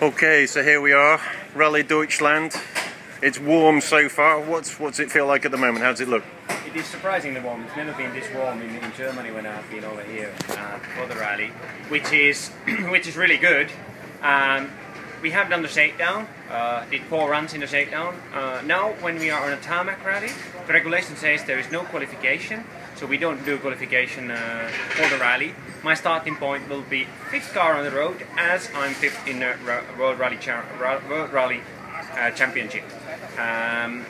Okay, so here we are, Rally Deutschland. It's warm so far. What's what's it feel like at the moment? How does it look? It is surprisingly warm. It's never been this warm in, in Germany when I've been over here uh, for the rally, which is which is really good. Um, we have done the shakedown, uh, did four runs in the shakedown. Uh, now, when we are on a tarmac rally, the regulation says there is no qualification, so we don't do qualification uh, for the rally. My starting point will be fifth car on the road, as I'm fifth in the World Rally, World Rally uh, Championship. Um,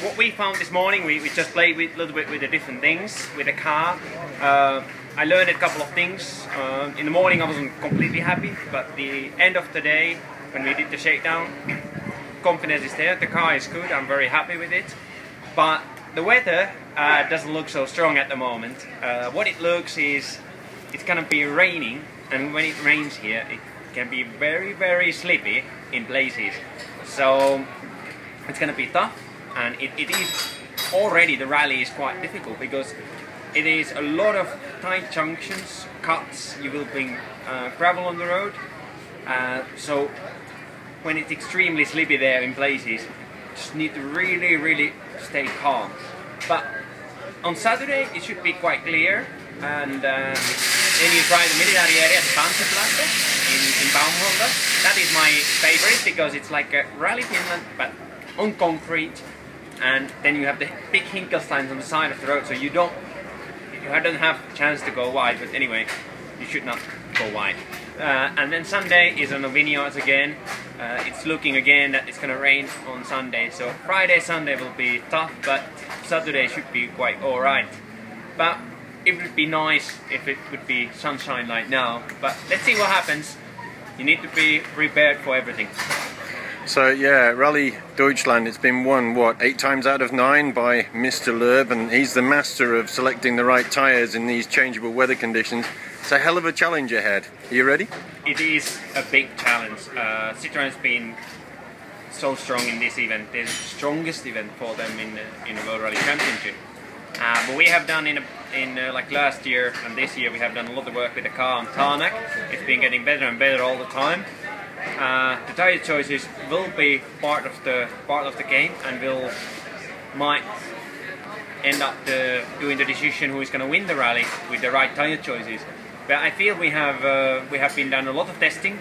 what we found this morning, we, we just played a little bit with the different things with the car. Uh, I learned a couple of things. Uh, in the morning I wasn't completely happy, but the end of the day, when we did the shakedown, confidence is there, the car is good, I'm very happy with it. But the weather uh, doesn't look so strong at the moment. Uh, what it looks is, it's gonna be raining, and when it rains here, it can be very, very slippy in places. So it's gonna be tough, and it, it is already the rally is quite difficult because it is a lot of tight junctions, cuts, you will bring uh, gravel on the road. Uh, so when it's extremely slippy there in places, just need to really, really stay calm. But on Saturday it should be quite clear and then you try the military area, the Panzerplatte in, in Baumholder. That is my favorite because it's like a rally Finland but on concrete and then you have the big Hinkelsteins on the side of the road so you don't you don't have a chance to go wide, but anyway, you should not go wide. Uh, and then Sunday is on the vineyards again. Uh, it's looking again that it's gonna rain on Sunday, so Friday, Sunday will be tough, but Saturday should be quite alright. But it would be nice if it would be sunshine like now, but let's see what happens. You need to be prepared for everything. So yeah, Rally Deutschland, it's been won, what, eight times out of nine by Mr. Loeb, and he's the master of selecting the right tyres in these changeable weather conditions. It's a hell of a challenge ahead. Are you ready? It is a big challenge. Uh, Citroen's been so strong in this event. The strongest event for them in the, in the World Rally Championship. Uh, but we have done in, a, in uh, like last year and this year we have done a lot of work with the car on tarmac. It's been getting better and better all the time. Uh, the tire choices will be part of the part of the game and will might end up the, doing the decision who is going to win the rally with the right tire choices. But I feel we have uh, we have been done a lot of testing,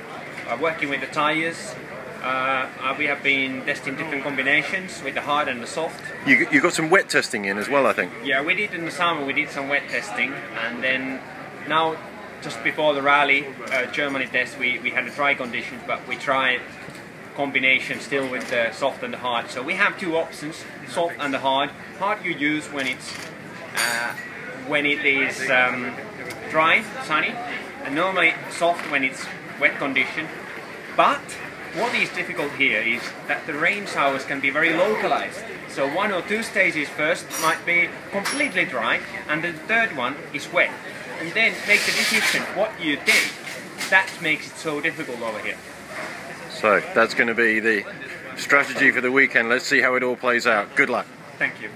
uh, working with the tires. Uh, uh, we have been testing different combinations with the hard and the soft. You you got some wet testing in as well, I think. Yeah, we did in the summer. We did some wet testing, and then now just before the rally, uh, Germany test, we, we had the dry conditions, but we tried combination still with the soft and the hard. So we have two options, soft and the hard. Hard you use when it's uh, when it is um, dry, sunny, and normally soft when it's wet condition. But what is difficult here is that the rain showers can be very localized. So one or two stages first might be completely dry, and the third one is wet and then make the decision what you did. That makes it so difficult over here. So that's going to be the strategy for the weekend. Let's see how it all plays out. Good luck. Thank you.